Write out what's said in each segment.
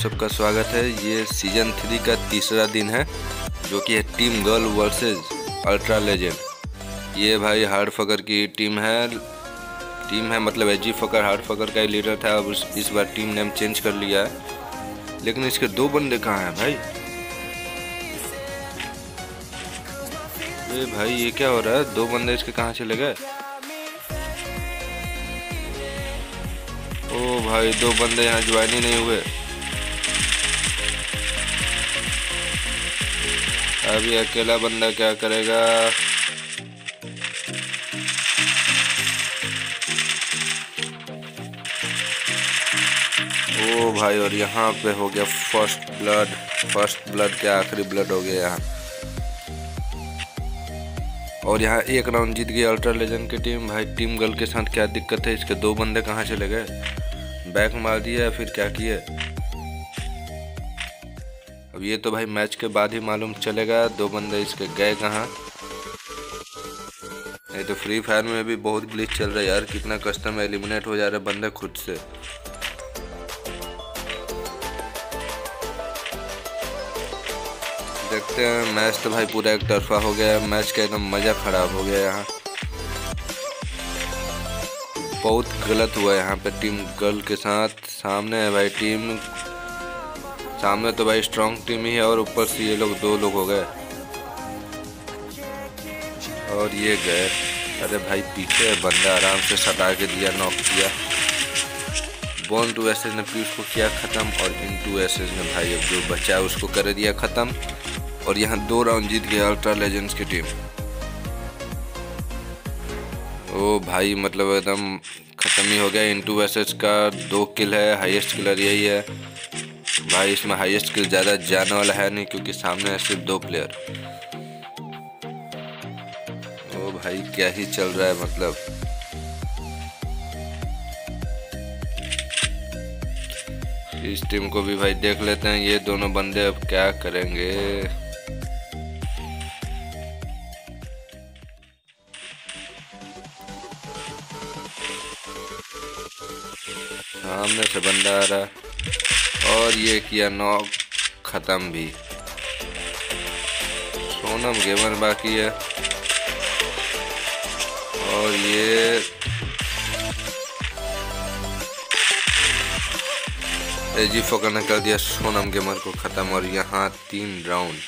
सबका स्वागत है। ये सीज़न थ्री का तीसरा दिन है, जो कि है team girl versus ultra legend ये भाई हार्ड फकर की टीम है। टीम है मतलब एजी फकर, हार्ड फकर का ही लीडर था। अब इस बार टीम नेम चेंज कर लिया है। लेकिन इसके दो बंदे कहाँ हैं भाई? अरे भाई, ये क्या हो रहा है? दो बंदे इसके कहाँ चले गए? ओ भाई, दो बंदे यहाँ ज्वाइन ही नहीं हुए। अभी अकेला बंदा क्या करेगा? ओ भाई, और यहाँ पे हो गया फ़र्स्ट ब्लड फ़र्स्ट ब्लड क्या आखिरी ब्लड हो गया यहाँ। और यहाँ एक राउंड जीत गई अल्ट्रा लेजेंड की टीम भाई टीम गर्ल के साथ क्या दिक्कत है? इसके दो बंदे कहाँ चले गए? बैक मार दिया फिर क्या किए अब ये तो भाई मैच के बाद ही मालूम चलेगा, दो बंदे इसके गए कहाँ। नहीं तो फ्री फायर में भी बहुत ग्लिच चल रहा है यार, कितना कस्टम एलिमिनेट हो जा रहे बंदे खुद से। देखते हैं, मैच तो भाई पूरा एक तरफा हो गया, मैच का एकदम मज़ा ख़राब हो गया यहाँ। बहुत गलत हुआ यहाँ पे टीम गर्ल के साथ, सामने है भाई टीम सामने तो भाई स्ट्रांग टीम ही है और ऊपर से ये लोग दो लोग हो गए। और ये गए। अरे भाई पीछे बंदा, आराम से सटा के दिया नॉक किया। बॉन टू एसेज ने भी उसको किया ख़त्म और इन टू एसेज ने भाई अब जो बचा है उसको कर दिया ख़त्म। और यहाँ दो राउंड जीत गया अल्ट्रा लेजेंड्स की टीम ओ भाई मतलब एकदम ख़त्म ही हो गया। इंटू एसेज का दो किल है हाईएस्ट किलर यही है। भाई, इसमें हाईएस्ट किल ज़्यादा जाने वाला है नहीं, क्योंकि सामने है सिर्फ़ दो प्लेयर ओ भाई, क्या ही चल रहा है मतलब। इस टीम को भी भाई देख लेते हैं, ये दोनों बंदे अब क्या करेंगे। सामने से बंदा आ रहा और ये किया नॉक ख़त्म भी। सोनम गेमर बाकी है। और ये एजी फोकर ने कर दिया सोनम गेमर को ख़त्म और यहाँ तीन राउंड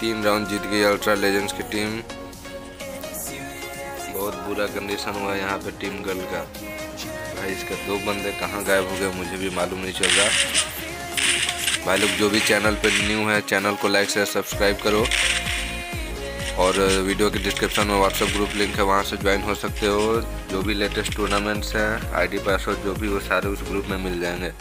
तीन राउंड जीत गई अल्ट्रा लेजेंड्स की टीम बहुत बुरा कंडीशन हुआ यहाँ पे टीम गर्ल का। भाई इसके दो बंदे कहाँ गायब हो गए मुझे भी मालूम नहीं चल रहा। भाई लोग, जो भी चैनल पे न्यू है चैनल को लाइक शेयर सब्सक्राइब करो। और वीडियो के डिस्क्रिप्शन में व्हाट्सएप ग्रुप लिंक है, वहाँ से ज्वाइन हो सकते हो। जो भी लेटेस्ट टूर्नामेंट्स हैं आईडी पासवर्ड जो भी, वो सारे उस ग्रुप में मिल जाएँगे।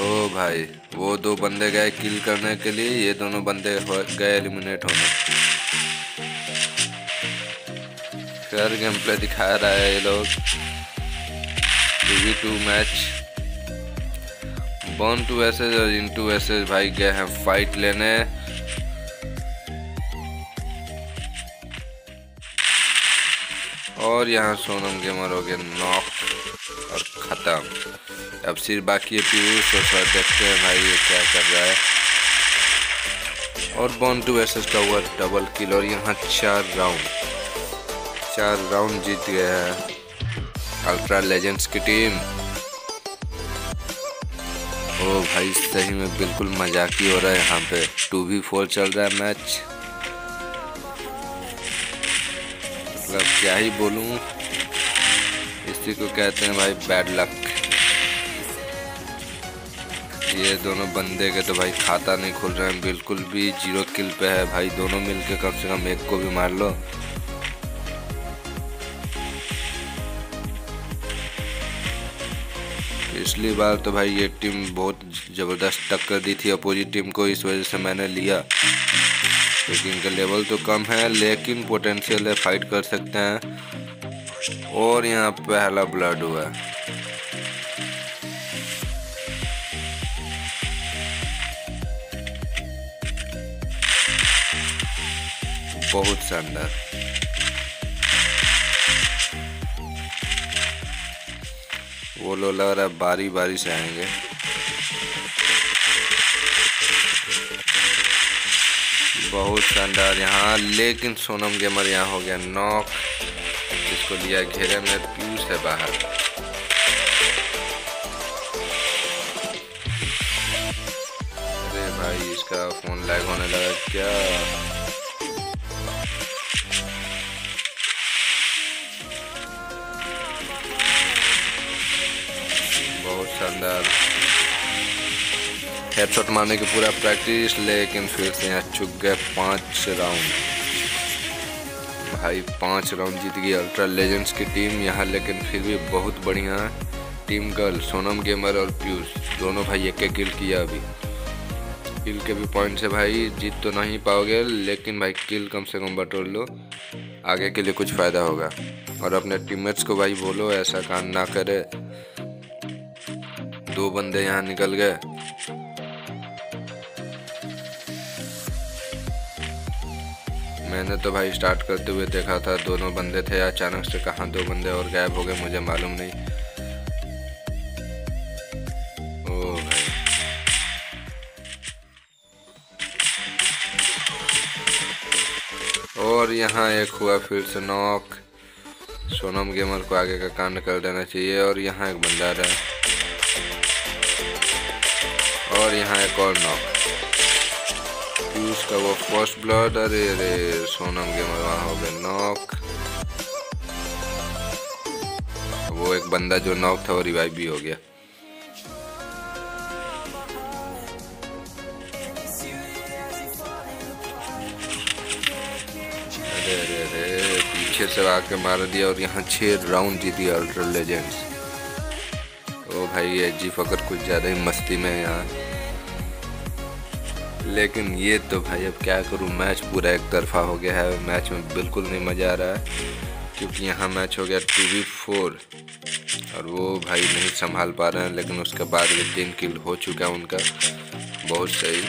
ओ भाई, वो दो बंदे गए किल करने के लिए, ये दोनों बंदे गए एलिमिनेट होने। फेयर गेम प्ले दिखा रहा है ये लोग। Two match won two aces और इन टू एसेज भाई गए हैं फाइट लेने। और यहाँ सोनम गेमर हो गए नॉक और ख़त्म। अब सिर्फ़ बाकी है पीयूष और सर देखते हैं भाई ये क्या कर रहा है। और बॉन टू एसेज का हुआ डबल किल और यहाँ चार राउंड चार राउंड जीत गया है। अल्ट्रा लेजेंड्स की टीम ओ भाई, सही में बिल्कुल मज़ाक ही हो रहा है यहाँ पे। टू वी फोर चल रहा है मैच मतलब क्या ही बोलूँ। इसी को कहते हैं भाई बैड लक ये दोनों बंदे के तो भाई खाता नहीं खुल रहे हैं। बिल्कुल भी ज़ीरो किल पे है। भाई, दोनों मिलके कम से कम एक को भी मार लो। पिछली बार तो भाई ये टीम बहुत ज़बरदस्त टक्कर दी थी अपोजिट टीम को, इस वजह से मैंने लिया। क्योंकि इनका लेवल तो कम है, लेकिन पोटेंशियल है फाइट कर सकते हैं। और यहाँ पहला ब्लड हुआ। बहुत शानदार। वो लोग लग रहा है बारी बारी से आएँगे। बहुत शानदार यहाँ, लेकिन सोनम गेमर यहाँ हो गया नॉक इसको लिया घेरे में पीयूष है बाहर। अरे भाई, इसका फ़ोन लैग होने लगा क्या? शानदार हेडशॉट मारने की पूरा प्रैक्टिस लेकिन फिर से यहाँ चुक गए पाँच राउंड भाई, पाँच राउंड जीत गई अल्ट्रा लेजेंड्स की टीम यहाँ, लेकिन फिर भी बहुत बढ़िया टीम गर्ल सोनम गेमर और पीयूष दोनों भाई एक एक किल किया अभी. किल के भी पॉइंट से भाई, जीत तो नहीं पाओगे, लेकिन भाई किल कम से कम बटोर लो. आगे के लिए कुछ फ़ायदा होगा. और अपने टीममेट्स को भाई बोलो, ऐसा काम ना करे. दो बंदे यहाँ निकल गए। मैंने तो भाई स्टार्ट करते हुए देखा था, दोनों बंदे थे, अचानक से कहाँ दो बंदे और गायब हो गए, मुझे मालूम नहीं। और यहाँ एक हुआ फिर से नॉक सोनम गेमर को आगे का कांड कर देना चाहिए और यहाँ एक बंदा रहा। और यहाँ एक और नॉक उसका वो फ़र्स्ट ब्लड अरे अरे, सोनम गेमर वहाँ हो गया नॉक वो एक बंदा जो नॉक था, वो रिवाइव भी हो गया। से आके मार दिया और यहाँ छह राउंड जीती अल्ट्रा लेजेंड्स ओ भाई, ये जी फकर कुछ ज़्यादा ही मस्ती में यहाँ लेकिन ये तो भाई अब क्या करूँ, मैच पूरा एक तरफा हो गया है। मैच में बिल्कुल नहीं मज़ा आ रहा है, क्योंकि यहाँ मैच हो गया टू वी फोर और वो भाई नहीं संभाल पा रहे हैं, लेकिन उसके बाद भी तीन किल हो चुका है उनका। बहुत सही।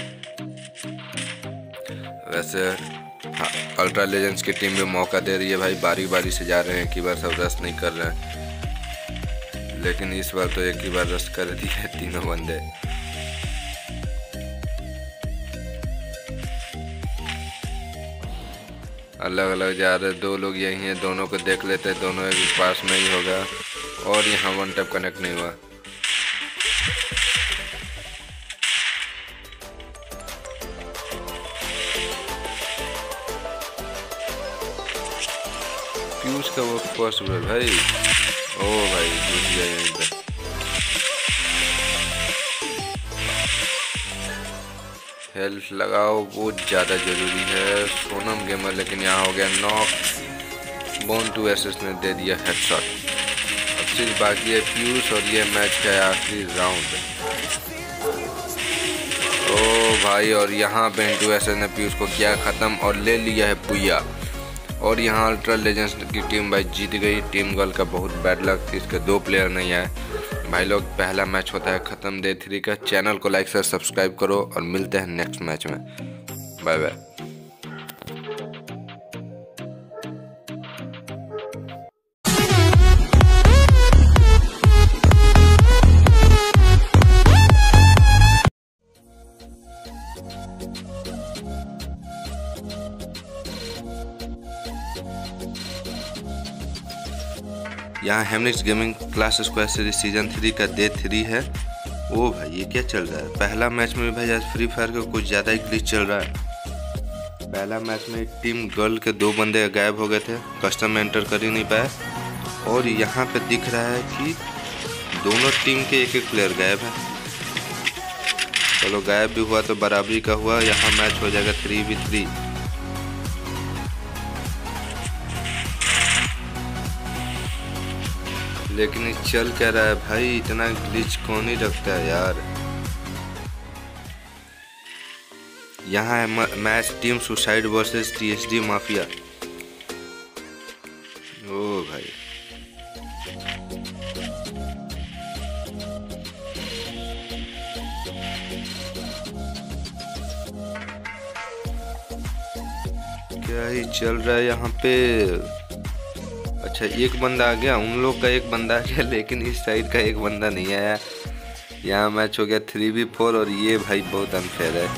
वैसे हाँ अल्ट्रा लेजेंड्स की टीम भी मौका दे रही है भाई बारी बारी से जा रहे हैं कि बार सब रस नहीं कर रहे हैं। लेकिन इस बार तो एक ही बार रस कर दिए तीनों बंदे। अलग अलग जा रहे, दो लोग यही हैं, दोनों को देख लेते हैं, दोनों एक पास में ही होगा। और यहाँ वन टैप कनेक्ट नहीं हुआ। पीयूष का वो फ़र्स्ट भाई। ओ भाई घुस गया यहीं पे हेल्थ लगाओ, बहुत ज़्यादा ज़रूरी है। सोनम गेमर, लेकिन यहाँ हो गया नॉक। बोन टू एस ने दे दिया हेडशॉट अब सिर्फ़ बाकी है पीयूष और ये मैच का आखिरी राउंड ओ भाई, और यहाँ पे टू एस ने पीयूष को किया ख़त्म और ले लिया है पुया। और यहाँ अल्ट्रा लेजेंड्स की टीम भाई जीत गई। टीम गर्ल का बहुत बैड लक इसके दो प्लेयर नहीं आए। भाई लोग, पहला मैच होता है ख़त्म डे थ्री का। चैनल को लाइक से सब्सक्राइब करो और मिलते हैं नेक्स्ट मैच में। बाय बाय यहाँ Hemnix gaming class square series season three का डे थ्री है। ओ भाई, ये क्या चल रहा है? पहला मैच में भाई आज फ्री फायर का कुछ ज़्यादा ही ग्लिच चल रहा है। पहला मैच में एक टीम गर्ल के दो बंदे गायब हो गए थे कस्टम में एंटर कर ही नहीं पाए। और यहाँ पे दिख रहा है कि दोनों टीम के एक एक प्लेयर गायब है। चलो गायब भी हुआ तो बराबरी का हुआ, यहाँ मैच हो जाएगा थ्री वी थ्री लेकिन चल क्या रहा है भाई? इतना ग्लिच कौन ही रखता है यार। यहाँ है match team suicide versus TSD mafia oh भाई। क्या ही चल रहा है यहाँ पे? अच्छा एक बंदा आ गया, उन लोग का एक बंदा आ गया, लेकिन इस साइड का एक बंदा नहीं आया। यहाँ मैच हो गया थ्री वी फोर और ये भाई बहुत अनफेयर है।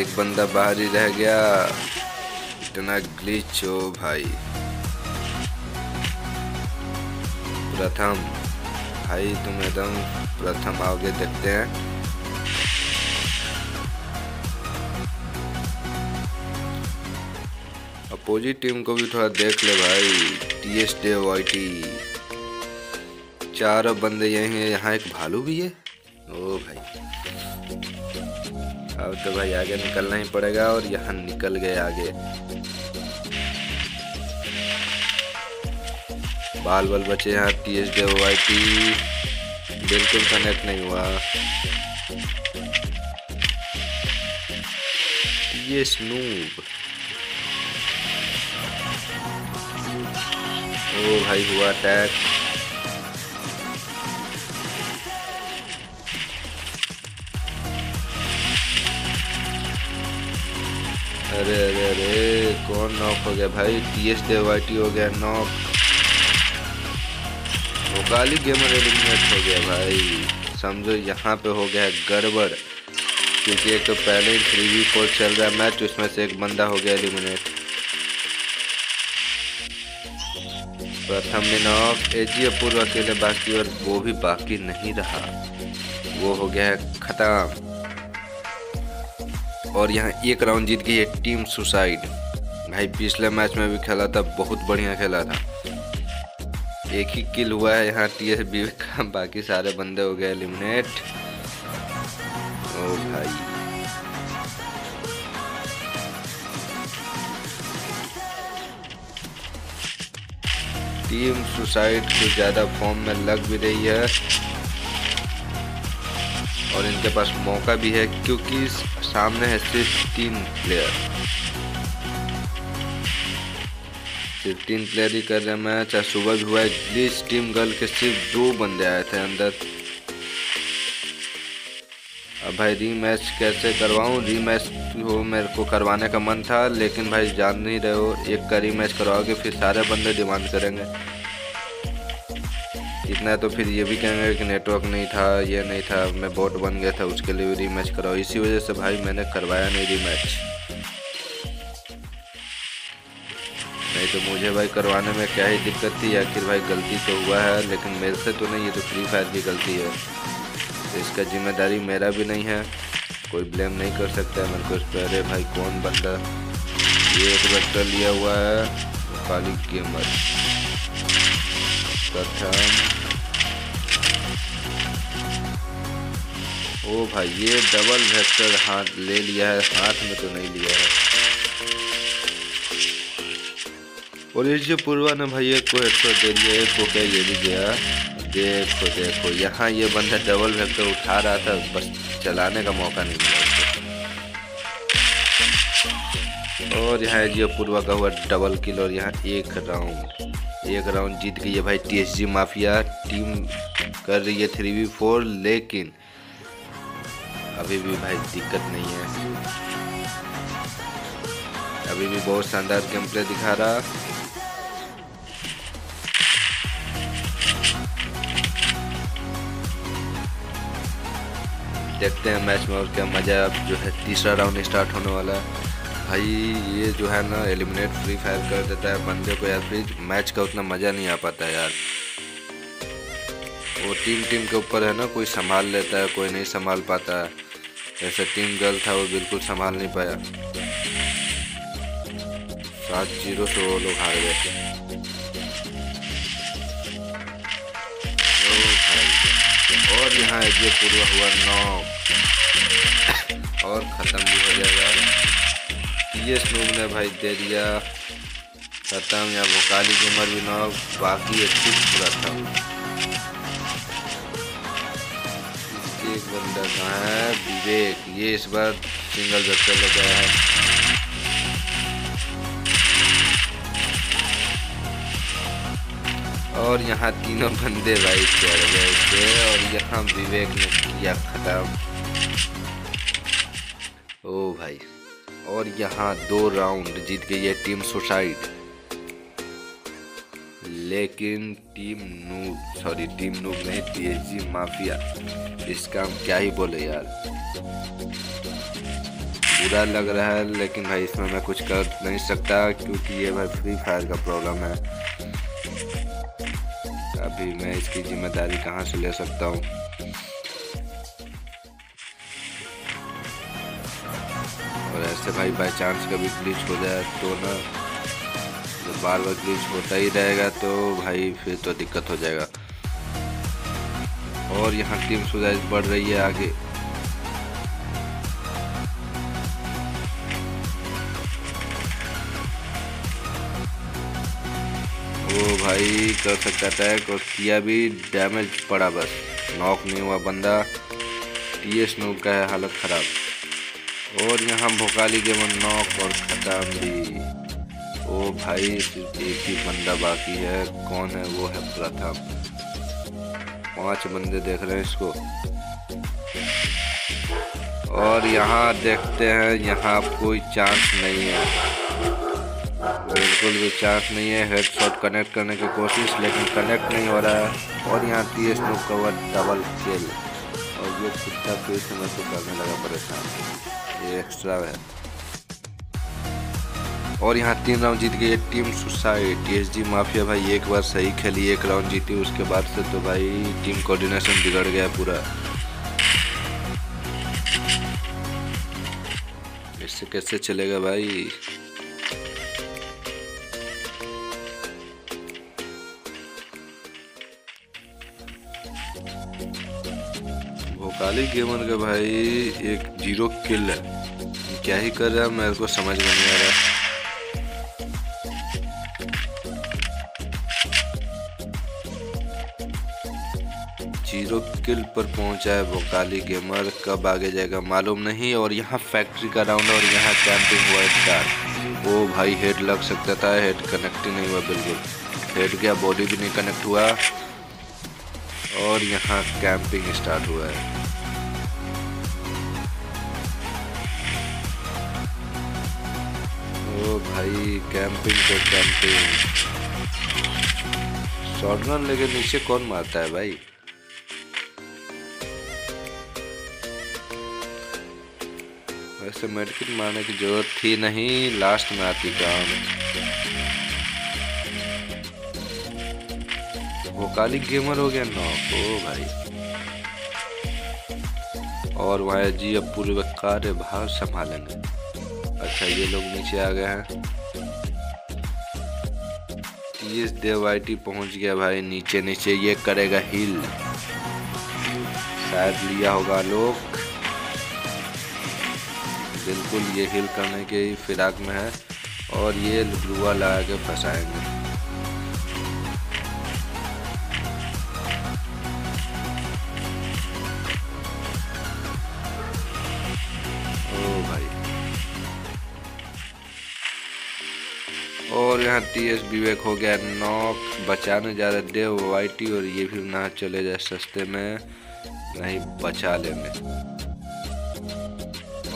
एक बंदा बाहर ही रह गया। इतना ग्लिच हो भाई। प्रथम, भाई तुम एकदम प्रथम आओगे, देखते हैं। अपोजिट टीम को भी थोड़ा देख ले भाई। T S D Y T चार बंदे यही हैं, यहाँ एक भालू भी है। ओ भाई। अब तो भाई आगे निकलना ही पड़ेगा और यहाँ निकल गए आगे। बाल बल बचे यहाँ T S D Y T बिल्कुल कनेक्ट नहीं हुआ। ये स्नूब ओ भाई, हुआ अटैक अरे अरे अरे, कौन नॉक हो गया भाई? टी एस टी हो गया नॉक वोकाली गेमर एलिमिनेट हो गया भाई। समझो, यहाँ पे हो गया गड़बड़। क्योंकि एक तो पहले थ्री वी फोर चल रहा है मैच उसमें से एक बंदा हो गया एलिमिनेट प्रथम मिनॉक एजी अपूर्व अकेले बाकी और वो भी बाकी नहीं रहा। वो हो गया है खत्म। और यहाँ एक राउंड जीत गई है टीम सुसाइड। भाई, पिछले मैच में भी खेला था, बहुत बढ़िया खेला था। एक ही किल हुआ है, यहाँ टी एस बी का, बाकी सारे बंदे हो गए एलिमिनेट ओ भाई। टीम सुसाइड कुछ ज़्यादा फॉर्म में लग भी रही है। और इनके पास मौका भी है, क्योंकि सामने है सिर्फ़ तीन प्लेयर सिर्फ़ तीन प्लेयर ही कर रहे हैं मैच। सुबह भी हुआ है टीम गर्ल के सिर्फ़ दो बंदे आए थे अंदर। अब भाई रीमैच कैसे करवाऊँ? रीमैच हो मेरे को करवाने का मन था, लेकिन भाई जान नहीं रहे हो, एक का रीमैच करवाओगे, फिर सारे बंदे डिमांड करेंगे। इतना तो फिर ये भी कहेंगे कि नेटवर्क नहीं था, ये नहीं था, मैं बोट बन गया था, उसके लिए भी रीमैच करवाओ इसी वजह से भाई मैंने करवाया नहीं रीमैच नहीं तो मुझे भाई करवाने में क्या ही दिक्कत थी, आखिर भाई गलती तो हुआ है, लेकिन मेरे से तो नहीं, ये तो फ्री फायर की गलती है। इसका ज़िम्मेदारी मेरा भी नहीं है। कोई ब्लेम नहीं कर सकता है मेरे को इस पर। अरे भाई, कौन बंदा? ये एक वेक्टर लिया हुआ है काली गेमर प्रथम। ओ भाई, ये डबल वेक्टर हाथ ले लिया है, हाथ में तो नहीं लिया है। और ये जो पूर्वा ने भाई, एक को हेडशॉट दे दिया, एक को क्या ये भी गया देखो देखो, यहाँ ये बंदा डबल वेक्टर उठा रहा था, बस चलाने का मौका नहीं मिला और यहाँ जियो पूर्वा का हुआ डबल किल और यहाँ एक राउंड एक राउंड जीत गई है भाई टीएसजी माफिया टीम कर रही है थ्री वी फोर लेकिन अभी भी भाई दिक्कत नहीं है। अभी भी बहुत शानदार गेम प्ले दिखा रहा। देखते हैं मैच में और क्या मज़ा अब जो है तीसरा राउंड स्टार्ट होने वाला है। भाई, ये जो है ना एलिमिनेट फ्री फायर कर देता है बंदे को यार। फिर मैच का उतना मज़ा नहीं आ पाता यार। वो टीम टीम के ऊपर है ना, कोई संभाल लेता है, कोई नहीं संभाल पाता है। जैसे टीम गर्ल था, वो बिल्कुल संभाल नहीं पाया। सात ज़ीरो से वो लोग हार गए। यहाँ ये पूरा हुआ नौ और ख़त्म भी हो जाएगा। ये स्नूब ने भाई दे दिया। ख़त्म, या भोकाली की उम्र भी नौ बाकी एक पूरा था। एक बंदा कहाँ है? विवेक। ये इस बार सिंगल वेक्टर लेके आया है। और यहाँ तीनों बंदे भाई चढ़ गए थे और यहाँ विवेक ने किया खत्म। ओ भाई, और यहाँ दो राउंड जीत गई है टीम सुसाइड लेकिन team noob sorry team noob नहीं टीएसजी माफिया इसका हम क्या ही बोले यार। बुरा लग रहा है, लेकिन भाई इसमें मैं कुछ कर नहीं सकता क्योंकि ये भाई फ्री फायर का प्रॉब्लम है। अभी मैं इसकी ज़िम्मेदारी कहाँ से ले सकता हूँ? और ऐसे भाई बाई चांस कभी ग्लिच हो जाए तो ना तो बार बार ग्लिच होता ही रहेगा तो भाई फिर तो दिक्कत हो जाएगा। और यहाँ टीम सुधार बढ़ रही है आगे। भाई कर सकता था और किया भी डैमेज पड़ा बस। नॉक नहीं हुआ बंदा। टी एस नोक का है हालत ख़राब। और यहाँ भोकाली के मन नॉक और खत्म भी। ओ भाई, सिर्फ़ एक ही बंदा बाकी है। कौन है? वो है प्रथम। पाँच बंदे देख रहे हैं इसको। और यहाँ देखते हैं, यहाँ कोई चांस नहीं है। बिल्कुल भी चांस नहीं है हेड शॉट कनेक्ट करने की कोशिश, लेकिन कनेक्ट नहीं हो रहा है। और यहाँ T S no cover double kill और ये कुत्ता फिर से मैं तो करने लगा परेशान। ये एक्स्ट्रा है। और यहाँ तीन राउंड जीत गई टीम सुसाइड टी माफिया भाई एक बार सही खेली, एक राउंड जीती, उसके बाद से तो भाई टीम कोऑर्डिनेशन बिगड़ गया पूरा। इससे कैसे चलेगा भाई? भोकाली गेमर का भाई? एक ज़ीरो किल है। क्या ही कर रहा है? मेरे को समझ में नहीं आ रहा। ज़ीरो किल पर पहुँचा है भोकाली गेमर। कब आगे जाएगा मालूम नहीं। और यहाँ फैक्ट्री का राउंड और यहाँ कैंपिंग हुआ स्टार। वो भाई हेड लग सकता था। हेड कनेक्ट ही नहीं हुआ बिल्कुल। हेड गया बॉडी भी नहीं कनेक्ट हुआ। और यहाँ कैंपिंग स्टार्ट हुआ है। ओ भाई कैंपिंग तो कैंपिंग शॉटगन लेके नीचे कौन मारता है भाई? वैसे मेडिकेट मारने की ज़रूरत थी नहीं लास्ट में आती काम वो काली गेमर हो गया? नॉक ओ भाई। और वहाँ जी अब पूरे कार्य भार संभालेंगे। अच्छा ये लोग नीचे आ गए हैं। ये देव आई पहुँच गया भाई, नीचे नीचे, ये करेगा हिल शायद लिया होगा लोग। बिल्कुल, ये हिल करने के ही फिराक में है। और ये लुआ लगा के फंसाएँगे। और यहाँ टी एस विवेक हो गया, नॉक बचाने जा रहे देव वाइटी और ये भी ना चले जाए सस्ते में, नहीं बचा लेंगे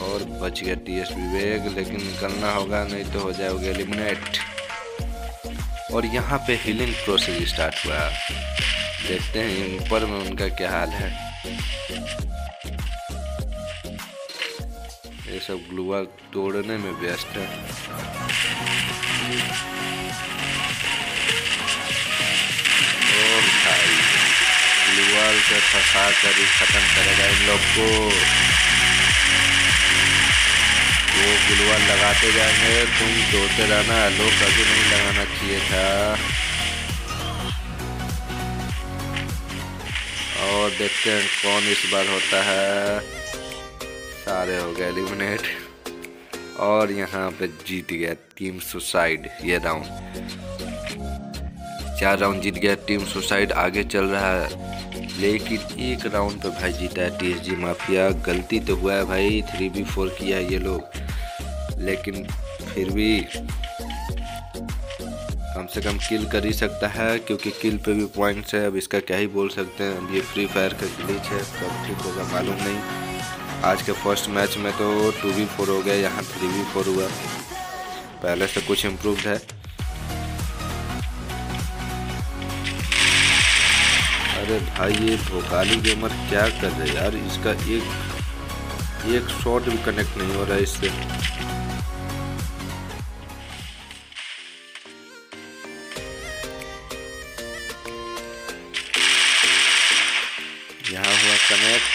और बच गया टी एस विवेक लेकिन निकलना होगा, नहीं तो हो जाओगे एलिमिनेट और यहाँ पे हीलिंग प्रोसेस स्टार्ट हुआ। देखते हैं ऊपर में उनका क्या हाल है। ये सब ग्लूआ तोड़ने में व्यस्त है। ग्लूअल से फंसा कर ही ख़त्म करेगा इन लोग को वो ग्लूअल लगाते जाएँगे तुम धोते रहना लोग कभी नहीं लगाना चाहिए था और देखते हैं कौन इस बार होता है सारे हो गए एलिमिनेट और यहाँ पे जीत गया टीम सुसाइड ये राउंड चार राउंड जीत गया टीम सुसाइड आगे चल रहा है. लेकिन एक राउंड पे भाई जीता है टीएसजी माफिया गलती तो हुआ है भाई थ्री बी फोर किया ये लोग। लेकिन फिर भी कम से कम किल कर ही सकता है, क्योंकि किल पे भी पॉइंट्स है। अब इसका क्या ही बोल सकते हैं? अब ये फ्री फायर का ग्लिच है कब ठीक होगा मालूम नहीं। आज के फ़र्स्ट मैच में तो टू बी फोर हो गया, यहाँ थ्री बी फोर हुआ। पहले से कुछ इम्प्रूव्ड है। अरे भाई, ये भोकाली गेमर क्या कर रहे यार? इसका एक एक शॉट भी कनेक्ट नहीं हो रहा है इससे। यहाँ हुआ कनेक्ट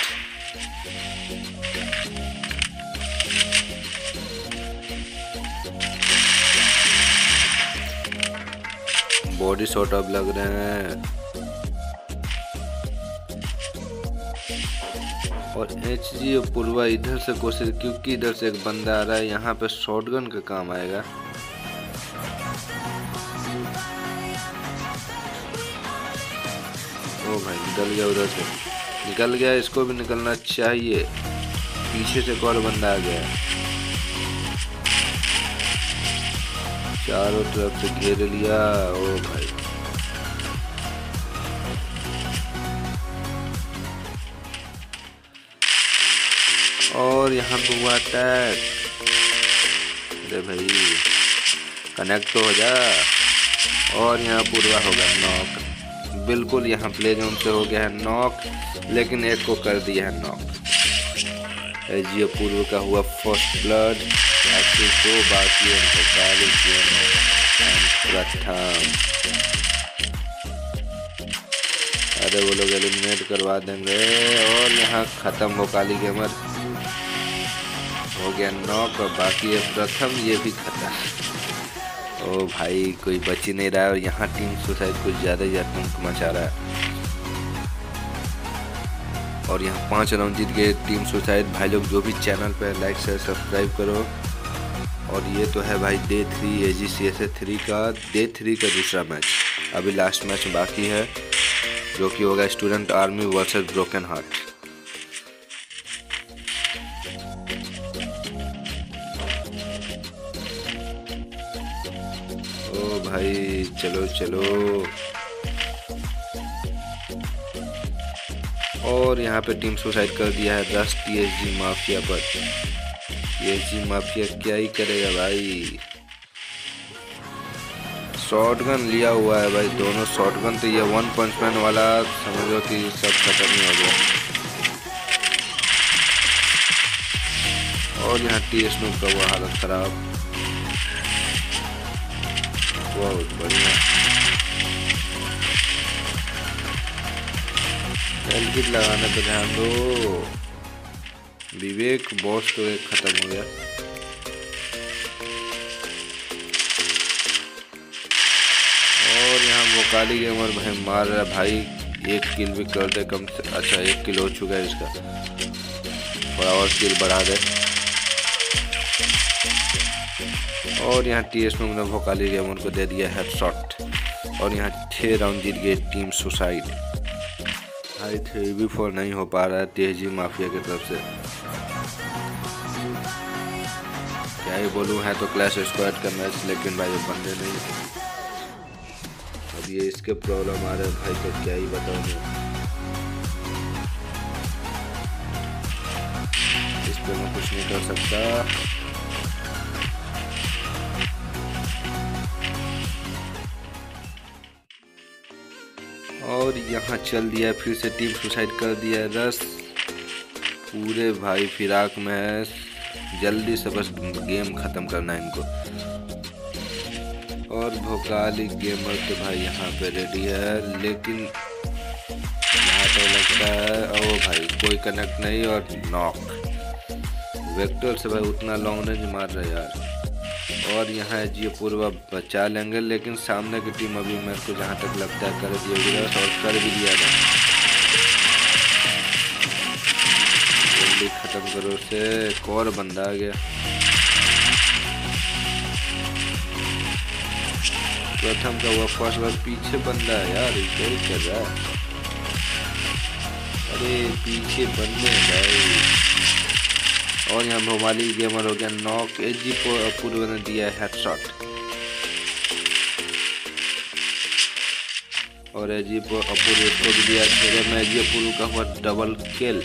बॉडी शॉट अब लग रहे हैं। एच जी पूर्वा इधर से कोशिश, क्योंकि इधर से एक बंदा आ रहा है, यहाँ पे शॉटगन का काम आएगा। ओ भाई, निकल गया उधर से। निकल गया, इसको भी निकलना चाहिए। पीछे से एक और बंदा आ गया। चारों तरफ़ से घेर लिया। ओ भाई। और यहाँ पे हुआ अटैक अरे भाई कनेक्ट तो हो जा। और यहाँ पूर्वा होगा नॉक बिल्कुल यहाँ प्ले जोन से हो गया है नॉक लेकिन एक को कर दिया है नॉक जियो पूर्व का हुआ फ़र्स्ट ब्लड दो बाकी प्रथम। अरे वो लोग एलिमिनेट करवा देंगे। और यहाँ ख़त्म हो काली गेमर गया नॉक और बाकी है प्रथम, ये भी खत्म ओ भाई, कोई बच ही नहीं रहा है और यहाँ टीम सुसाइड कुछ ज़्यादा ही आतंक मचा रहा है। और यहाँ पाँच राउंड जीत गए टीम सुसाइड। भाई लोग, जो भी चैनल पे लाइक, शेयर, सब्सक्राइब करो। और ये तो है भाई, day three A G C S A three का, डे थ्री का दूसरा मैच। अभी लास्ट मैच बाकी है, जो कि होगा student army versus broken heart. भाई, चलो चलो। और यहाँ पे टीम सुसाइड कर दिया है दस टी माफिया पर। टी माफिया क्या ही करेगा भाई? शॉटगन लिया हुआ है भाई, दोनों शॉटगन तो ये वन पंच मैन वाला, समझो कि सब खत्म ही हो गया। और यहाँ टी स्नूप का हुआ हालत खराब। बहुत बढ़िया एलकिट लगाने पे ध्यान दो। विवेक बॉस तो एक खत्म हो गया। और यहाँ वोकाली गेमर भाई मार रहा भाई। एक किल भी कर दे कम से अच्छा एक किल हो चुका है इसका। थोड़ा और किल बढ़ा दे। और यहाँ टी एस में भोकाली गेमर को दे दिया हेड शॉट और यहाँ छः राउंड जीत गए टीम सुसाइड भाई थ्री भी फोर नहीं हो पा रहा है तेज़ी माफिया की तरफ़ से। क्या ही बोलूँ, है तो क्लैश स्क्वाड का मैच लेकिन भाई बंदे नहीं अब ये इसके प्रॉब्लम आ रहे हैं भाई तो क्या ही बताऊँ इस पर मैं कुछ नहीं कर सकता। और यहाँ चल दिया, फिर से टीम सुसाइड कर दिया, रस। पूरे भाई फिराक में है। जल्दी से बस गेम ख़त्म करना है इनको। और भोकाली गेमर तो भाई यहाँ पे रेडी है, लेकिन यहाँ तो लगता है, ओ भाई, कोई कनेक्ट नहीं और नॉक वेक्टर से भाई उतना लॉन्ग रेंज मार रहा यार। और यहाँ जी पूर्व बचा लेंगे, लेकिन सामने की टीम अभी मेरे को जहाँ तक लगता है कर दिया गया और कर भी दिया था। जल्दी ख़त्म करो से एक और बंदा आ गया। प्रथम का हुआ फ़र्स्ट बार पीछे बंदा है यार क्या कर रहा है? अरे, पीछे बंदे भाई। और यहाँ भोमाली गेमर हो गया नॉक एच जी पूर्व ने दिया है हेडशॉट और एजी अपूर्व को दिया खेले में एजी अपूर्व का हुआ डबल किल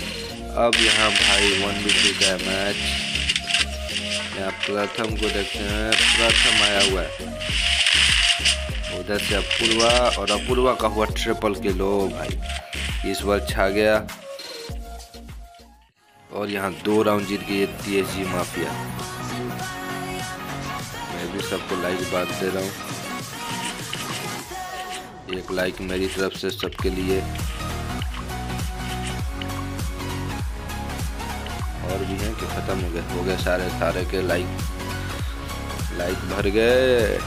अब यहाँ भाई वन बी टू का मैच यहाँ प्रथम को देखते हैं, प्रथम आया हुआ है। उधर से अपूर्वा और अपूर्वा का हुआ ट्रिपल किलो भाई। इस बार छा गया। और यहाँ दो राउंड जीत गई है टीएसजी माफिया। मैं भी सबको लाइक बात दे रहा हूँ। एक लाइक मेरी तरफ़ से सबके लिए। और भी हैं कि ख़त्म हो गए। हो गए सारे सारे के लाइक। लाइक भर गए।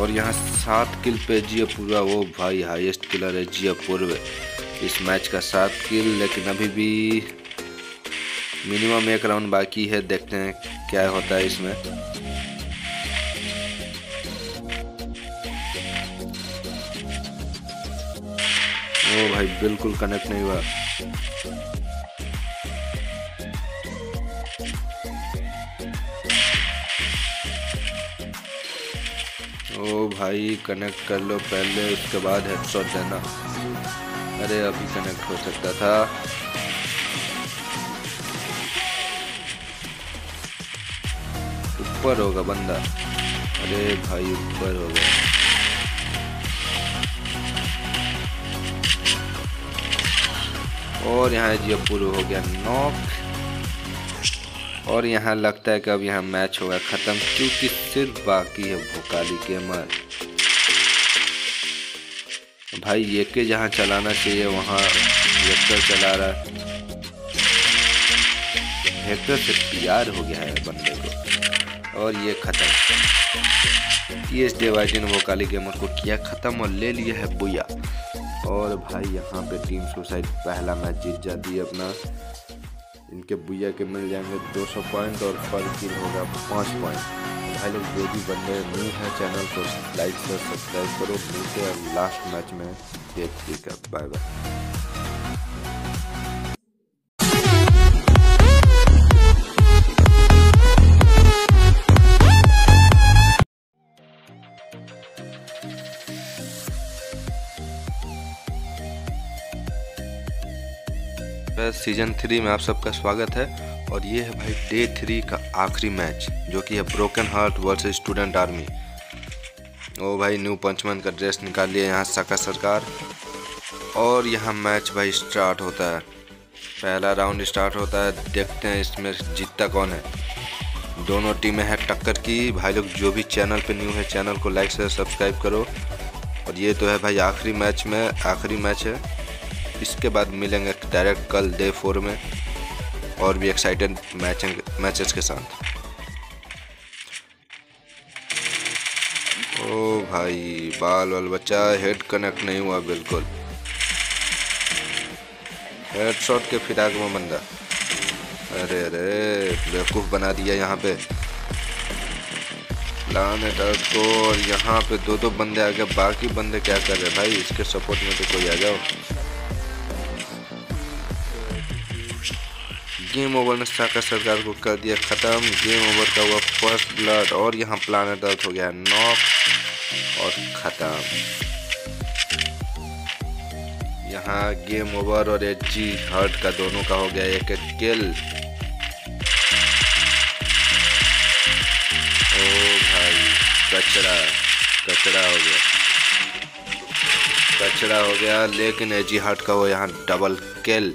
और यहाँ सात किल पे जिया पूरा वो भाई हाईएस्ट किलर है जिया पूर्व इस मैच का सात किल, लेकिन अभी भी मिनिमम एक राउंड बाकी है, देखते हैं क्या होता है इसमें। ओ भाई, बिल्कुल कनेक्ट नहीं हुआ। ओ भाई कनेक्ट कर लो पहले, उसके बाद हेडशॉट देना। अरे, अभी कनेक्ट हो सकता था। ऊपर होगा बंदा। अरे भाई, ऊपर होगा। और यहाँ जयपुर हो गया नॉक। और यहाँ लगता है कि अब यहाँ मैच होगा ख़त्म, क्योंकि सिर्फ़ बाकी है भोकाली गेमर। भाई ये के जहाँ चलाना चाहिए, वहाँ वेक्टर चला रहा है। वेक्टर से प्यार हो गया है बंदे। और ये ख़त्म। ये इस डिवाइजन भोकाली गेमर को किया ख़त्म और ले लिया है बुया और भाई यहाँ पे टीम सुसाइड, पहला मैच जीत जाती है अपना। इनके बुया के मिल जाएँगे 200 पॉइंट और पर किल होगा पाँच पॉइंट। भाई लोग जो भी बंदे न्यू है चैनल को लाइक से सब्सक्राइब करो। मिलते हैं लास्ट मैच में। डे थ्री का बाय बाय। सीज़न थ्री में आप सबका स्वागत है। और ये है भाई डे थ्री का आखिरी मैच जो कि है broken heart versus student army oh भाई न्यू पंचमन का ड्रेस निकाल लिया यहाँ साका सरकार। और यहाँ मैच भाई स्टार्ट होता है। पहला राउंड स्टार्ट होता है, देखते हैं इसमें जीतता कौन है। दोनों टीमें हैं टक्कर की। भाई लोग, जो भी चैनल पे न्यू है चैनल को लाइक से सब्सक्राइब करो। और ये तो है भाई आखिरी मैच में, आखिरी मैच है। इसके बाद मिलेंगे डायरेक्ट कल डे फोर में और भी एक्साइटेड मैच मैचेस के साथ। ओ भाई बाल वाल बच्चा हेड कनेक्ट नहीं हुआ बिल्कुल। हेड शॉट के फिराक में बंदा। अरे अरे, बेवकूफ़ बना दिया यहाँ पे। लाने को, और यहाँ पे दो दो बंदे आ गए बाकी बंदे क्या कर रहे हैं भाई? इसके सपोर्ट में तो कोई आ जाओ। गेम ओवर में साका सरकार को कर दिया ख़त्म। गेम ओवर का हुआ फ़र्स्ट ब्लड और यहाँ प्लानट अर्थ हो गया नॉक और ख़त्म। यहाँ गेम ओवर और एच जी हर्ट का दोनों का हो गया एक एक किल ओ भाई, कचरा कचरा हो गया। कचरा हो गया, लेकिन एजी हार्ट का वो यहाँ डबल किल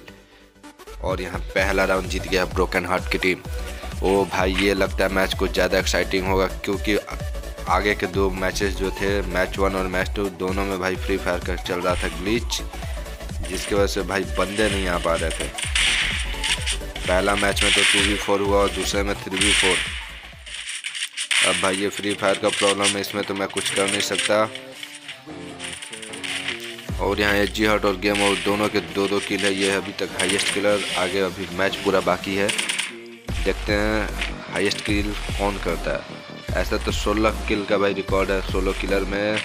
और यहाँ पहला राउंड जीत गया ब्रोकन हार्ट की टीम ओ भाई, ये लगता है मैच कुछ ज़्यादा एक्साइटिंग होगा, क्योंकि आगे के दो मैचेस जो थे मैच वन और मैच टू दोनों में भाई फ्री फायर का चल रहा था ग्लिच जिसकी वजह से भाई बंदे नहीं आ पा रहे थे। पहला मैच में तो टू वी फोर हुआ और दूसरे में थ्री वी फोर अब भाई ये फ्री फायर का प्रॉब्लम है, इसमें तो मैं कुछ कर नहीं सकता। और यहाँ एच जी हट और गेम और दोनों के दो दो किल है। ये अभी तक हाईएस्ट किलर आगे अभी मैच पूरा बाकी है। देखते हैं हाईएस्ट किल कौन करता है। ऐसा तो 16 किल का भाई रिकॉर्ड है 16 किलर में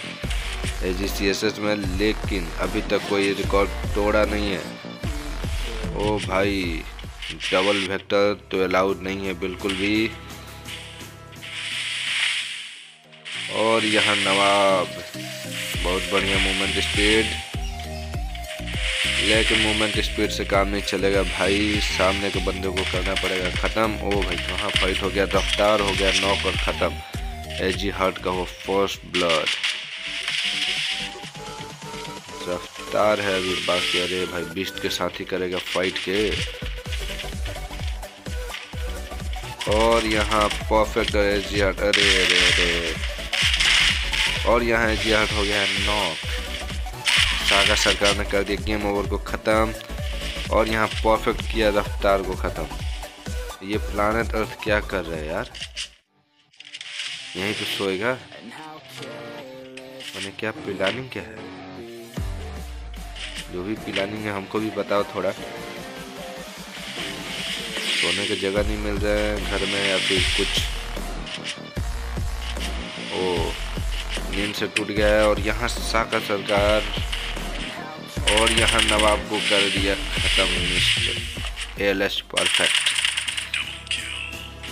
ए जी सी एस एस में, लेकिन अभी तक कोई रिकॉर्ड तोड़ा नहीं है। ओ भाई डबल वेक्टर तो अलाउड नहीं है बिल्कुल भी। और यहाँ नवाब। बहुत बढ़िया मूवमेंट स्पीड लेकिन मूवमेंट स्पीड से काम नहीं चलेगा भाई। सामने के बंदे को करना पड़ेगा। ख़त्म। ओ भाई, कहाँ फाइट हो गया? रफ्तार हो गया नॉक और ख़त्म। एजी हार्ट का वो फ़र्स्ट ब्लड रफ्तार है अभी बाकी। अरे भाई बिस्ट के साथ ही करेगा फाइट के। और यहाँ परफेक्ट एजी हार्ट अरे अरे अरे। और यहाँ एजी हार्ट हो गया है नॉक सागा सरकार ने कर दिया गेम ओवर को ख़त्म और यहाँ परफेक्ट किया रफ्तार को ख़त्म। ये प्लानट अर्थ क्या कर रहा है यार? यहीं तो सोएगा? मैंने क्या प्लानिंग क्या है? जो भी प्लानिंग है हमको भी बताओ थोड़ा। सोने की जगह नहीं मिल रहा है, घर में या फिर कुछ। ओ। नींद से टूट गया है और यहाँ साका सरकार और यहाँ नवाब को कर दिया खत्म एल एस परफेक्ट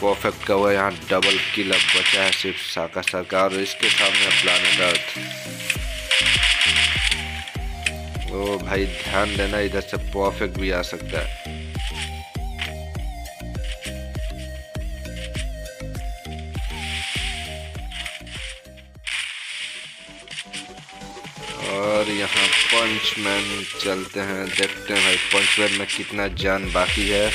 परफेक्ट का हुआ यहाँ डबल किल अब बचा है सिर्फ़ साका सरकार और इसके सामने प्लानट अर्थ ओ भाई, ध्यान देना, इधर से परफेक्ट भी आ सकता है। पंचमैन चलते हैं, देखते हैं भाई पंचमैन में कितना जान बाकी है।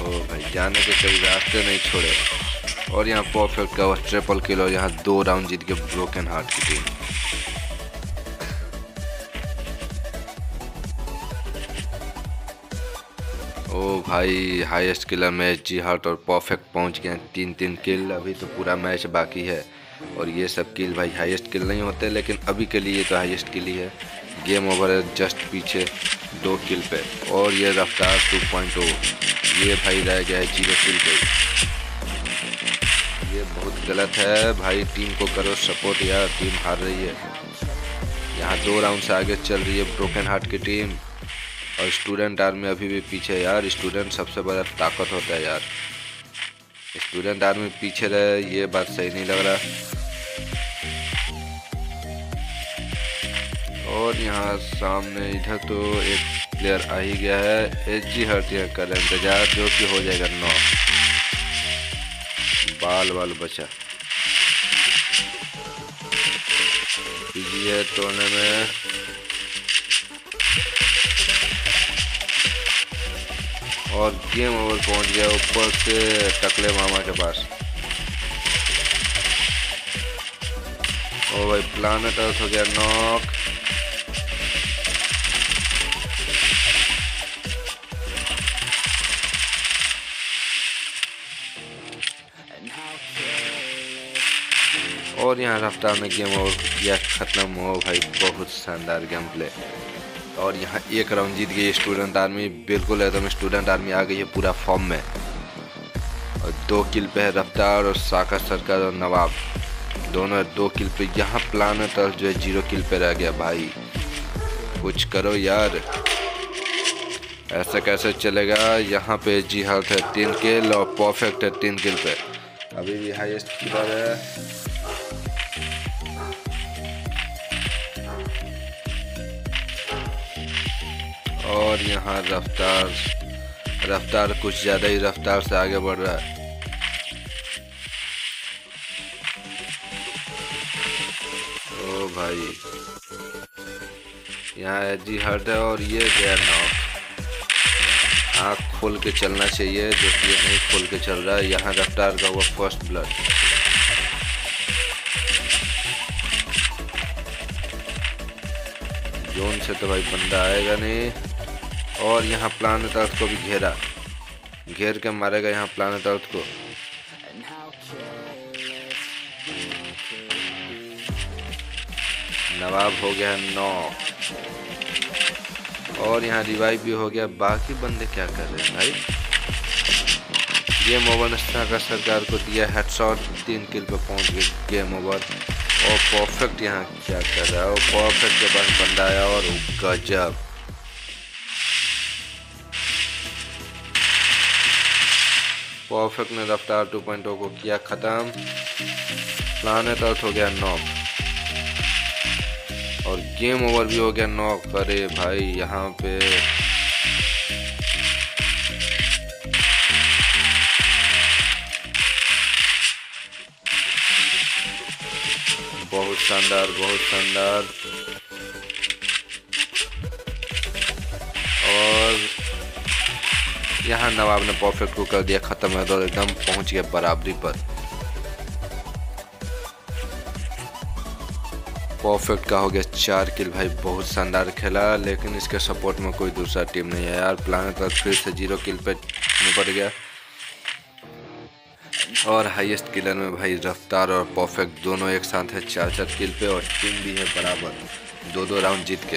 ओ भाई, जाने के कई रास्ते नहीं छोड़े। और यहाँ परफेक्ट का ट्रिपल किल और यहाँ दो राउंड जीत के ब्रोकन हार्ट की टीम ओ भाई highest killer match G hurt और परफेक्ट पहुँच गए तीन तीन किल अभी तो पूरा मैच बाकी है। और ये सब किल भाई हाईएस्ट किल नहीं होते, लेकिन अभी के लिए तो हाईएस्ट किल ही है। गेम ओवर है जस्ट पीछे दो किल पे। और ये रफ्तार टू पॉइंट ओ ये भाई रह गया है ज़ीरो किल पे। ये बहुत गलत है भाई टीम को करो सपोर्ट यार टीम हार रही है। यहाँ दो राउंड से आगे चल रही है ब्रोकन हार्ट की टीम और स्टूडेंट आर्मी अभी भी पीछे यार स्टूडेंट सबसे बड़ा ताकत होता है यार। स्टूडेंट आर्मी पीछे रहे, ये बात सही नहीं लग रहा। और यहाँ सामने इधर तो एक प्लेयर आ ही गया है एच जी हर्ट यह कर इंतज़ार, जो कि हो जाएगा नौ। बाल बाल बचा है तोड़ने में और गेम ओवर पहुँच गया ऊपर से टकले मामा के पास। ओ भाई प्लानट अर्थ हो गया नॉक और यहाँ रफ्तार में गेम ओवर किया ख़त्म। हो भाई, बहुत शानदार गेम प्ले और यहाँ एक राउंड जीत गई स्टूडेंट आर्मी बिल्कुल एकदम स्टूडेंट आर्मी आ गई है पूरा फॉर्म में। और दो किल पे है रफ्तार और साका सरकार और नवाब। दोनों दो किल पे। यहाँ प्लान और जो है ज़ीरो किल पे रह गया भाई। कुछ करो यार। ऐसा कैसे चलेगा? यहाँ पे जी हाथ है तीन किल और परफेक्ट है तीन किल पे। अभी भी हाईएस्ट किलर है। और यहाँ रफ्तार रफ्तार कुछ ज़्यादा ही रफ्तार से आगे बढ़ रहा है। ओ भाई, यहाँ जी हर्ट है और ये गया नाव आँख खोल के चलना चाहिए, जो कि ये नहीं खोल के चल रहा है। यहाँ रफ्तार का वो फ़र्स्ट ब्लड जोन से तो भाई बंदा आएगा नहीं। और यहाँ प्लानट अर्थ को भी घेरा। घेर के मारेगा यहाँ प्लानट अर्थ को। नवाब हो गया नौ। और यहाँ रिवाइव भी हो गया। बाकी बंदे क्या कर रहे हैं भाई? गेम ओवर का सरकार को दिया हेडशॉट तीन किल पे पहुँच गए गेम ओवर और परफेक्ट यहाँ क्या कर रहा है? और परफेक्ट के पास बंदा आया और गजब। परफेक्ट ने रफ्तार 2.0 को किया ख़त्म। प्लानट अर्थ हो गया नॉक। और गेम ओवर भी हो गया नॉक। करे भाई, यहाँ पे। बहुत शानदार बहुत शानदार। यहाँ नवाब ने परफेक्ट को कर दिया, ख़त्म है तो एकदम पहुँच गया बराबरी पर। परफेक्ट का हो गया चार किल भाई, बहुत शानदार खेला, लेकिन इसके सपोर्ट में कोई दूसरा टीम नहीं है यार। प्लानट फिर से ज़ीरो किल पे निपट गया। और हाईएस्ट किलर में भाई रफ्तार और परफेक्ट दोनों एक साथ है चार चार किल पे, और टीम भी है बराबर। दो दो राउंड जीत के।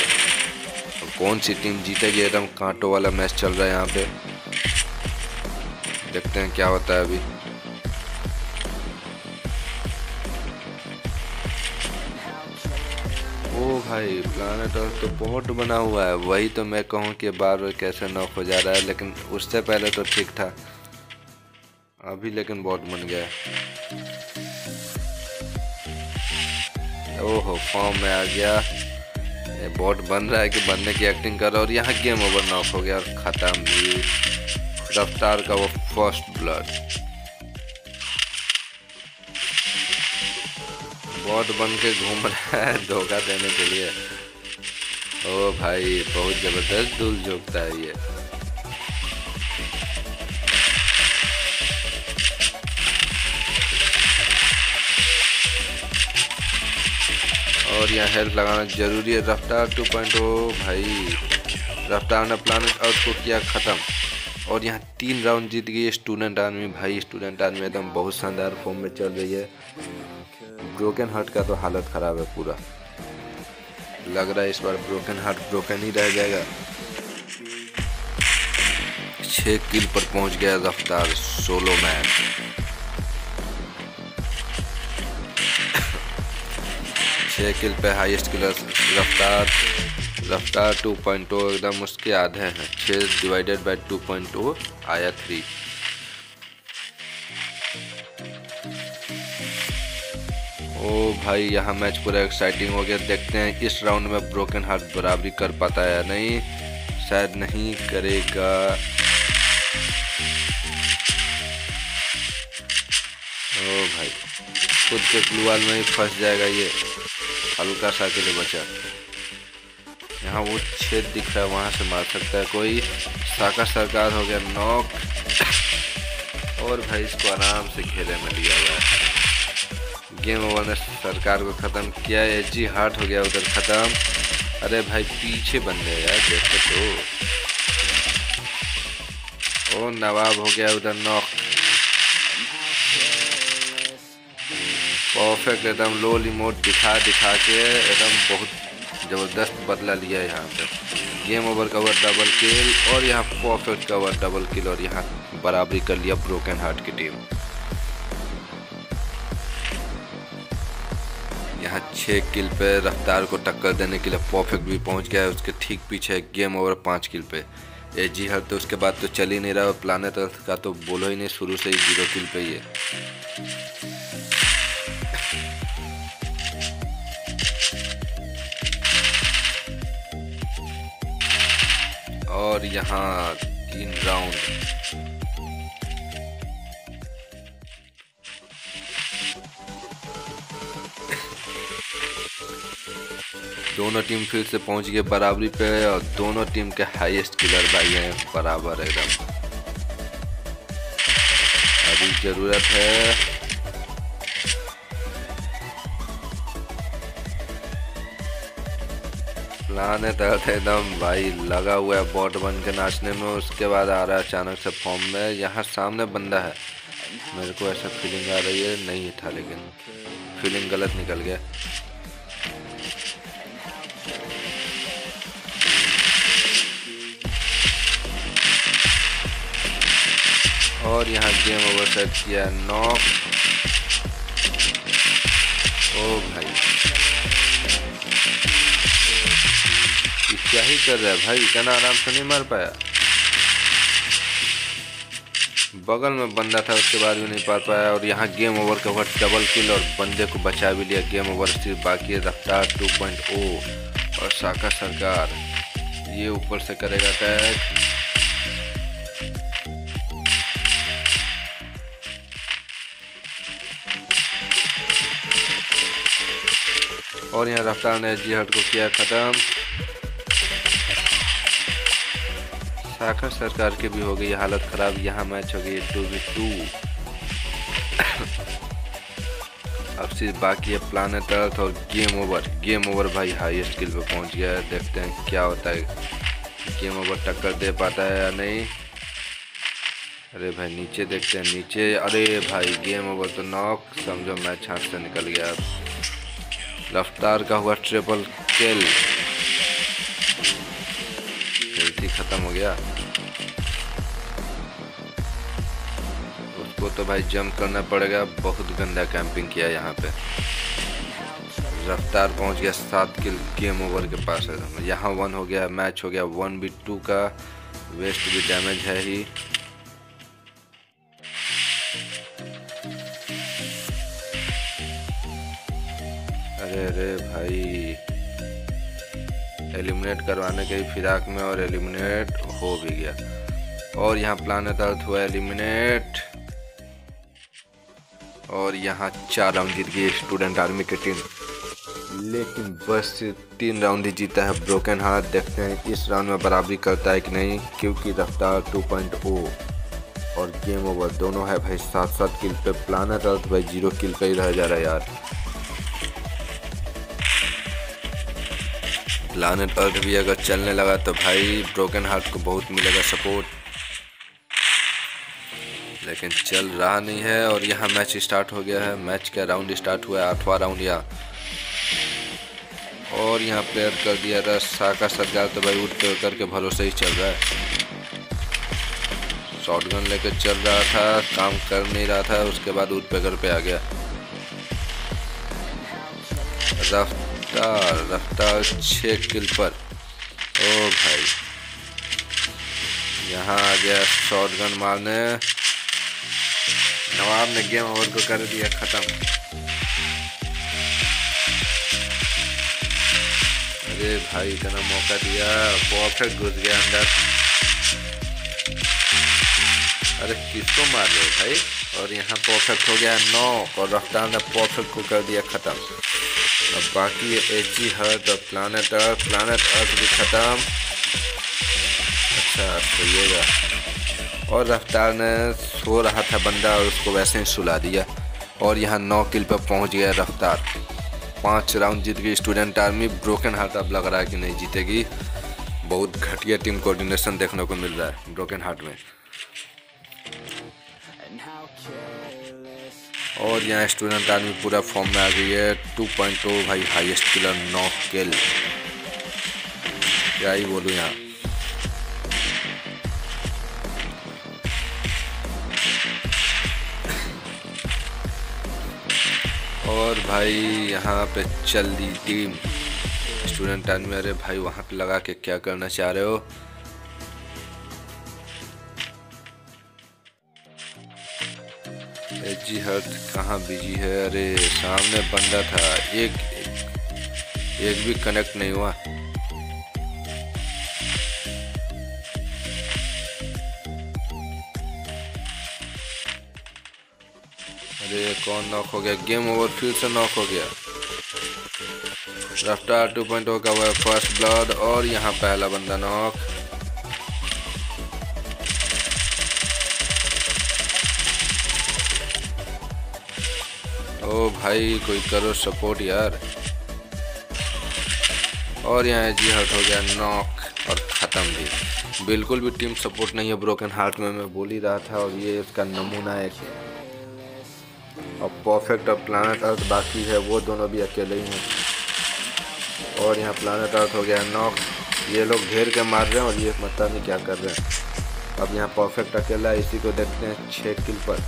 कौन सी टीम जीतेगी? एकदम कांटों वाला मैच चल रहा है यहाँ पे। देखते हैं क्या होता है अभी। ओ भाई प्लानट और तो बहुत बना हुआ है। वही तो मैं कहूँ कि बार बार कैसे नॉक हो जा रहा है, लेकिन उससे पहले तो ठीक था। अभी लेकिन बहुत बन गया ओहो फॉर्म में आ गया। ये बोट बन रहा है कि बनने की एक्टिंग कर रहा है, और यहाँ गेम ओवर नॉक हो गया, और ख़त्म। भी रफ्तार का वो फ़र्स्ट ब्लड बहुत बन के घूम रहा है धोखा देने के लिए। ओ भाई, बहुत ज़बरदस्त धूल झोंकता है ये। और यहाँ हेल्थ लगाना ज़रूरी है। रफ्तार 2.0 भाई। रफ्तार ने प्लानट आउट को किया ख़त्म। और यहाँ तीन राउंड जीत गई स्टूडेंट आर्मी। भाई, स्टूडेंट आर्मी एकदम बहुत शानदार फॉर्म में चल रही है। ब्रोकन हार्ट का तो हालत ख़राब है पूरा। लग रहा है इस बार ब्रोकन हार्ट ब्रोकन ही रह जाएगा। छः किल पर पहुँच गया रफ्तार, सोलो मैच। छः किल पे हाईएस्ट किलर रफ्तार। रफ्तार 2.0 एकदम उसके आधे हैं। छः डिवाइडेड बाय 2.0 आया थ्री ओ भाई, यहाँ मैच पूरा एक्साइटिंग हो गया। देखते हैं इस राउंड में ब्रोकन हार्ट बराबरी कर पाता है या नहीं। शायद नहीं करेगा। ओ भाई, खुद के ग्लूवाल में ही फंस जाएगा ये। हल्का सा के लिए बचा। यहाँ वो छेद दिख रहा है, वहाँ से मार सकता है। कोई साका सरकार हो गया, नॉक। और भाई इसको आराम से घेरे में लिया गया गेम ओवर ने सरकार को ख़त्म किया एच जी हार्ट हो गया, उधर ख़त्म। अरे भाई, पीछे बन गए यार, देखो तो। ओ नवाब हो गया, उधर नॉक। परफेक्ट एकदम लो रिमोट दिखा दिखा के, एकदम बहुत ज़बरदस्त बदला लिया है यहाँ पे। Game over cover double kill और यहाँ परफेक्ट कवर डबल किल और यहाँ बराबरी कर लिया ब्रोकन हार्ट की टीम यहाँ छः किल पे रफ्तार को टक्कर देने के लिए परफेक्ट भी पहुँच गया है। उसके ठीक पीछे गेम ओवर पाँच किल पे। ए, जी हर तो उसके बाद तो चल ही नहीं रहा प्लानट अर्थ का तो बोलो ही नहीं, शुरू से ही ज़ीरो किल पे ही है। और यहाँ तीन राउंड दोनों टीम फिर से पहुँच गए बराबरी पे और दोनों टीम के हाईएस्ट किलर भाई हैं, बराबर एकदम। अभी ज़रूरत है लाने तक एकदम भाई लगा हुआ है बॉट बन के नाचने में, उसके बाद आ रहा है अचानक से फॉर्म में, यहाँ सामने बंदा है। मेरे को ऐसा फीलिंग आ रही है, नहीं था, लेकिन फीलिंग गलत निकल गया। और यहाँ गेम ओवर सेट किया नॉक ओ भाई। क्या ही कर रहा है भाई? इतना आराम से नहीं मार पाया। बगल में बंदा था, उसके बाद भी नहीं पा पाया और यहाँ गेम ओवर का हुआ डबल किल और बंदे को बचा भी लिया गेम ओवर सिर्फ़ बाकी है रफ्तार 2.0 और साका सरकार। ये ऊपर से करेगा टैग और यहाँ रफ्तार ने जी हट को किया ख़त्म। शाखा सरकार की भी हो गई हालत ख़राब, यहाँ मैच हो गई टू वी टू अब सिर्फ़ बाकी है प्लानट अर्थ और गेम ओवर गेम ओवर भाई हाईएस्ट किल पे पहुँच गया है, देखते हैं क्या होता है। गेम ओवर टक्कर दे पाता है या नहीं? अरे भाई, नीचे देखते हैं, नीचे। अरे भाई गेम ओवर तो नॉक समझो मैच हाथ से निकल गया। रफ्तार का हुआ ट्रिपल किल ख़त्म हो गया। उसको तो भाई जंप करना पड़ेगा बहुत गंदा कैंपिंग किया यहाँ पे। रफ्तार पहुँच गया सात किल गेम ओवर के पास है। यहाँ वन हो गया मैच हो गया। वन बी टू का वेस्ट भी डैमेज है ही। अरे अरे भाई। एलिमिनेट करवाने के फिराक में और एलिमिनेट हो भी गया। और यहाँ प्लानट अर्थ हुआ एलिमिनेट और यहाँ चार राउंड जीत गई स्टूडेंट आर्मी की टीम लेकिन बस तीन राउंड ही जीता है ब्रोकन हार्ट देखते हैं इस राउंड में बराबरी करता है कि नहीं, क्योंकि रफ्तार 2.0 और गेम ओवर दोनों है भाई। सात सात किल पे प्लानट अर्थ भाई ज़ीरो किल पे ही रह जा रहा है यार। प्लानट अर्थ भी अगर चलने लगा तो भाई ब्रोकन हार्ट को बहुत मिलेगा सपोर्ट लेकिन चल रहा नहीं है और यहाँ मैच स्टार्ट हो गया है। मैच का राउंड स्टार्ट हुआ है, आठवां राउंड यहाँ और यहाँ प्लेयर कर दिया था साका सरकार तो भाई उठ पे करके भरोसे ही चल रहा है। शॉर्ट गन लेके चल रहा था, काम कर नहीं रहा था, उसके बाद उठ घर पे आ गया। रफ्तार रफ्तार छः किल पर। ओ भाई। यहाँ आ गया शॉर्ट गन मारने। नवाब ने गेम ओवर को कर दिया, ख़त्म। अरे भाई, इतना मौका दिया परफेक्ट घुस गया अंदर। अरे किसको मार रहे भाई? और यहाँ परफेक्ट हो गया नौ, और रफ्तार ने परफेक्ट को कर दिया, ख़त्म। अब बाकी एच जी हर्ट और प्लानट अर्थ प्लानट अर्थ भी ख़त्म। अच्छा सोइएगा और रफ्तार ने सो रहा था बंदा और उसको वैसे ही सुला दिया। और यहाँ नौ किल पर पहुँच गया रफ्तार। पाँच राउंड जीत गई स्टूडेंट आर्मी ब्रोकन हार्ट अब लग रहा है कि नहीं जीतेगी। बहुत घटिया टीम कोऑर्डिनेशन देखने को मिल रहा है ब्रोकन हार्ट में। और यहाँ स्टूडेंट आर्मी पूरा फॉर्म में आ गई है। 2.0 भाई हाईएस्ट किलर नौ किल क्या ही बोलूँ यहाँ। और भाई यहाँ पे चल दी टीम स्टूडेंट आर्मी अरे भाई वहाँ पे लगा के क्या करना चाह रहे हो? जी हर्ट कहाँ बिज़ी है? अरे, सामने बंदा था, एक एक भी कनेक्ट नहीं हुआ। अरे, कौन नॉक हो गया? गेम ओवर फिर से नॉक हो गया। रफ्तार 2.0 का हुआ फ़र्स्ट ब्लड और यहाँ पहला बंदा नॉक भाई, कोई करो सपोर्ट यार। और यहाँ जी हर्ट हो गया नॉक और ख़त्म भी। बिल्कुल भी टीम सपोर्ट नहीं है ब्रोकन हार्ट में मैं बोल ही रहा था और ये इसका नमूना एक और परफेक्ट और प्लानट अर्थ बाकी है, वो दोनों भी अकेले ही हैं। और यहाँ प्लानट अर्थ हो गया नॉक ये लोग घेर के मार रहे हैं और ये पता नहीं क्या कर रहे हैं। अब यहाँ परफेक्ट अकेला है, इसी को देखते हैं छः किल पर।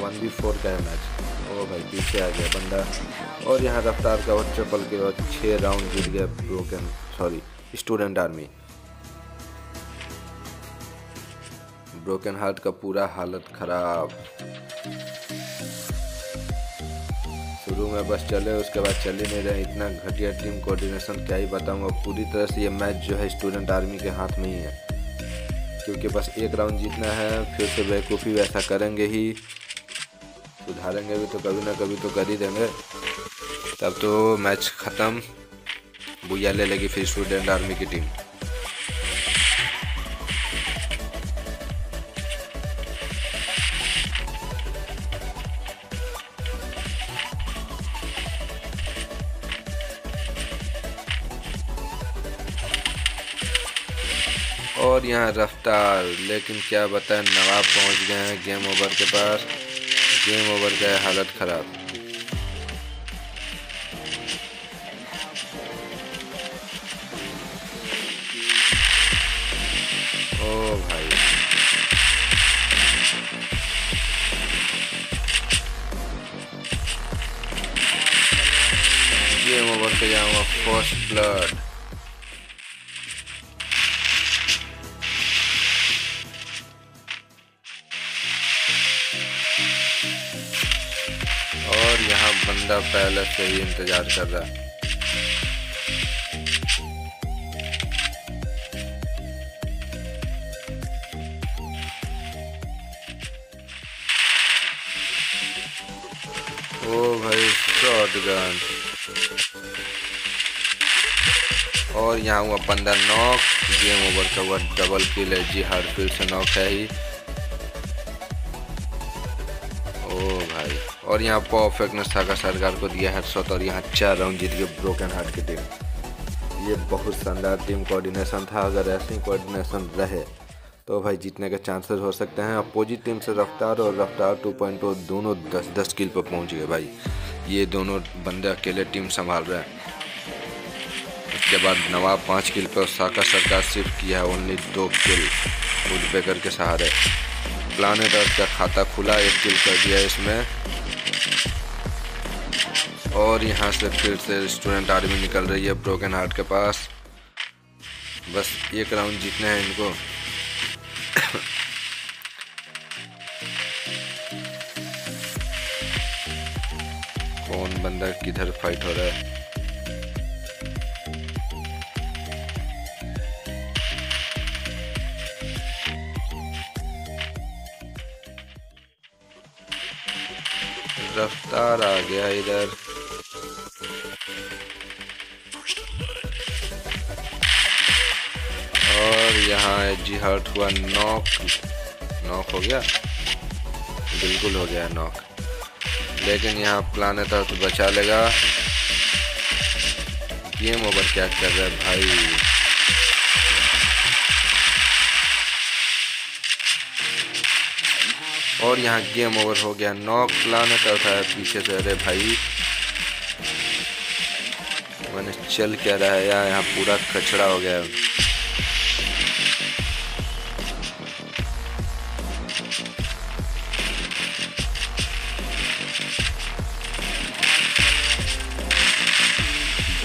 वन बी फोर का है मैच ओ भाई, पीछे आ गया बंदा। और यहाँ रफ्तार का और ट्रिपल के बाद छः राउंड जीत गया broken sorry student army broken heart का पूरा हालत ख़राब। शुरू में बस चले, उसके बाद चल नहीं रहे। इतना घटिया टीम कोऑर्डिनेशन क्या ही बताऊँ, अब पूरी तरह से ये मैच जो है स्टूडेंट आर्मी के हाथ में ही है। क्योंकि बस एक राउंड जीतना है, फिर से बेवकूफ़ी वैसा करेंगे ही। सुधारेंगे भी तो कभी ना कभी तो कर ही देंगे। तब तो मैच ख़त्म। भूया ले लेगी फिर स्टूडेंट आर्मी की टीम। और यहाँ रफ्तार, लेकिन क्या बताएँ, नवाब पहुँच गए हैं गेम ओवर के पास। गेम ओवर का हालत ख़राब। इंतज़ार कर रहा है। ओ भाई शॉट गन और यहाँ हुआ बंदा नॉक। गेम ओवर का हुआ डबल किल है। जी हर फिर से नॉक है ही। और यहाँ परफेक्ट ने सागा सरकार को दिया है शॉट और यहाँ चार राउंड जीत गए ब्रोकन हार्ट की टीम ये बहुत शानदार टीम कोऑर्डिनेशन था, अगर ऐसे ही कोऑर्डिनेशन रहे तो भाई जीतने के चांसेस हो सकते हैं। अपोजिट टीम से रफ्तार और रफ्तार 2.0 दोनों दस दस किल पर पहुँच गए भाई। ये दोनों बंदे अकेले टीम संभाल रहे हैं। उसके बाद नवाब पाँच किल पर साका सरकार सिर्फ़ किया है ओनली दो किल वुडपेकर के सहारे। प्लानट का खाता खुला, एक किल कर दिया इसमें। और यहाँ से फिर से स्टूडेंट आर्मी निकल रही है ब्रोकन हार्ट के पास। बस एक राउंड जीतना है इनको। कौन बंदा किधर फाइट हो रहा है? रफ्तार आ गया इधर। और यहाँ जी हर्ट हुआ नॉक। नॉक हो गया? बिल्कुल हो गया नॉक। लेकिन यहाँ प्लानट अर्थ बचा लेगा। गेम ओवर क्या कर रहा है भाई? और यहाँ गेम ओवर हो गया नॉक। प्लानट अर्थ है पीछे से। अरे भाई। मैंने चल क्या रहा है यार, यहाँ पूरा कचड़ा हो गया।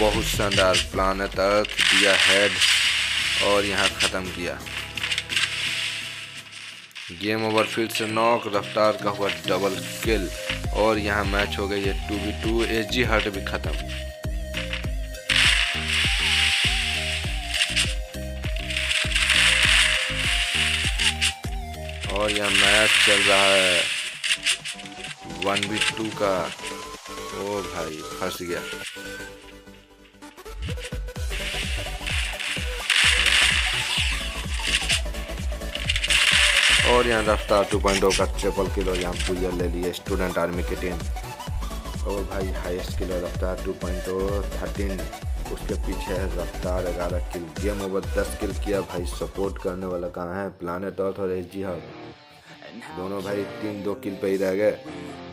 बहुत शानदार प्लानट अर्थ दिया हेड और यहाँ ख़त्म किया। गेम ओवर फिर से नॉक रफ्तार का हुआ डबल किल और यहाँ मैच हो गई है two B two H G hurt भी ख़त्म। और यहाँ मैच चल रहा है वन बी टू का। ओ भाई, फंस गया। और यहाँ रफ्तार टू पॉइंट का ट्रिपल किलो यहाँ पूजा ले लिए स्टूडेंट आर्मी की टीम और भाई हाईएस्ट किलो रफ्तार टू पॉइंट थर्टीन उसके पीछे है रफ्तार ग्यारह किल गेम ओवर दस किल किया। भाई सपोर्ट करने वाला कहाँ है? प्लानट अर्थ और एच जी दोनों भाई तीन दो किल पे ही रह गए।